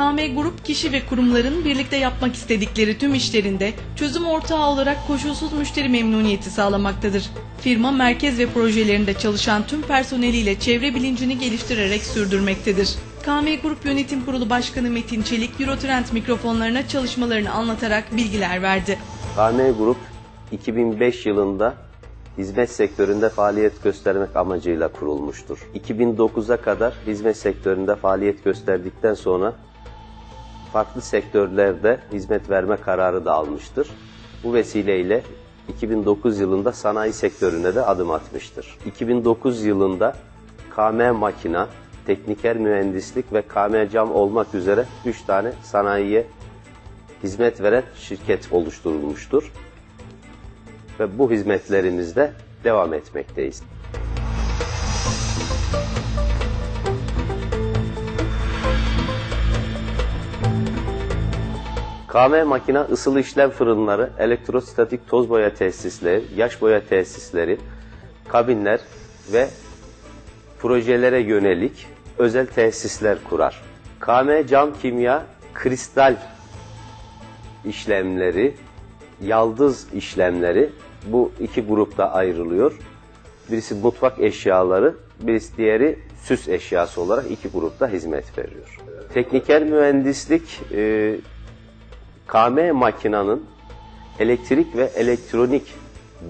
KM Grup kişi ve kurumların birlikte yapmak istedikleri tüm işlerinde çözüm ortağı olarak koşulsuz müşteri memnuniyeti sağlamaktadır. Firma merkez ve projelerinde çalışan tüm personeliyle çevre bilincini geliştirerek sürdürmektedir. KM Grup Yönetim Kurulu Başkanı Metin Çelik, Eurotrend mikrofonlarına çalışmalarını anlatarak bilgiler verdi. KM Grup 2005 yılında hizmet sektöründe faaliyet göstermek amacıyla kurulmuştur. 2009'a kadar hizmet sektöründe faaliyet gösterdikten sonra farklı sektörlerde hizmet verme kararı da almıştır. Bu vesileyle 2009 yılında sanayi sektörüne de adım atmıştır. 2009 yılında KM Makina, Tekniker Mühendislik ve KM Cam olmak üzere 3 tane sanayiye hizmet veren şirket oluşturulmuştur. Ve bu hizmetlerimizde devam etmekteyiz. KM makina ısılı işlem fırınları, elektrostatik toz boya tesisleri, yaş boya tesisleri, kabinler ve projelere yönelik özel tesisler kurar. KM cam kimya, kristal işlemleri, yaldız işlemleri bu iki grupta ayrılıyor. Birisi mutfak eşyaları, birisi diğeri süs eşyası olarak iki grupta hizmet veriyor. Tekniker mühendislik e, KM makinanın elektrik ve elektronik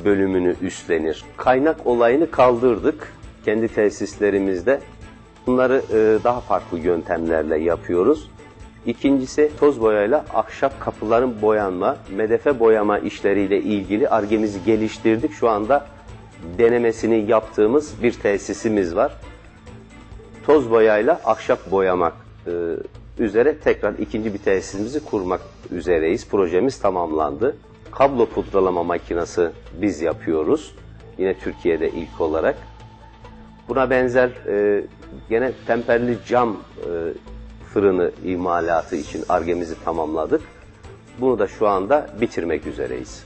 bölümünü üstlenir. Kaynak olayını kaldırdık kendi tesislerimizde. Bunları e, daha farklı yöntemlerle yapıyoruz. İkincisi toz boyayla ahşap kapıların boyanma, medefe boyama işleriyle ilgili argemizi geliştirdik. Şu anda denemesini yaptığımız bir tesisimiz var. Toz boyayla ahşap boyamak e, üzere tekrar ikinci bir tesisimizi kurmak üzereyiz. Projemiz tamamlandı. Kablo pudralama makinesi biz yapıyoruz. Yine Türkiye'de ilk olarak. Buna benzer e, gene temperli cam e, fırını imalatı için argemizi tamamladık. Bunu da şu anda bitirmek üzereyiz.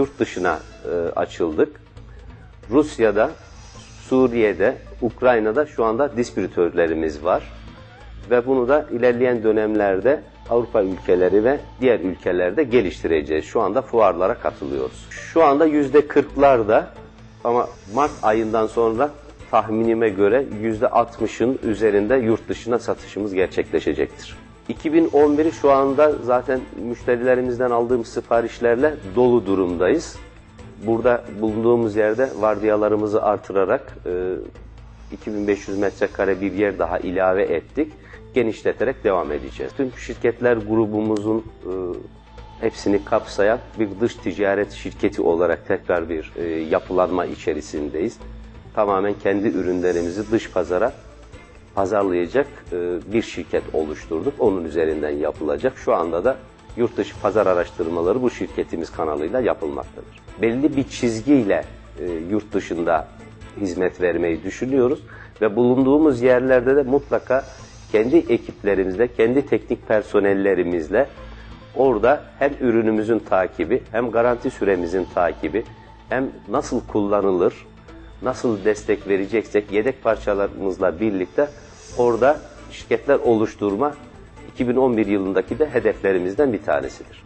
Yurt dışına e, açıldık. Rusya'da, Suriye'de, Ukrayna'da şu anda distribütörlerimiz var. Ve bunu da ilerleyen dönemlerde Avrupa ülkeleri ve diğer ülkelerde geliştireceğiz. Şu anda fuarlara katılıyoruz. Şu anda yüzde kırklarda ama Mart ayından sonra tahminime göre yüzde altmışın üzerinde yurt dışına satışımız gerçekleşecektir. 2011'i şu anda zaten müşterilerimizden aldığımız siparişlerle dolu durumdayız. Burada bulunduğumuz yerde vardiyalarımızı artırarak e, 2500 metrekare bir yer daha ilave ettik. Genişleterek devam edeceğiz. Tüm şirketler grubumuzun e, hepsini kapsayan bir dış ticaret şirketi olarak tekrar bir e, yapılanma içerisindeyiz. Tamamen kendi ürünlerimizi dış pazara pazarlayacak e, bir şirket oluşturduk. Onun üzerinden yapılacak. Şu anda da yurt dışı pazar araştırmaları bu şirketimiz kanalıyla yapılmaktadır. Belli bir çizgiyle e, yurt dışında hizmet vermeyi düşünüyoruz ve bulunduğumuz yerlerde de mutlaka kendi ekiplerimizle, kendi teknik personellerimizle orada hem ürünümüzün takibi, hem garanti süremizin takibi, hem nasıl kullanılır, nasıl destek vereceksek yedek parçalarımızla birlikte orada şirketler oluşturma 2011 yılındaki de hedeflerimizden bir tanesidir.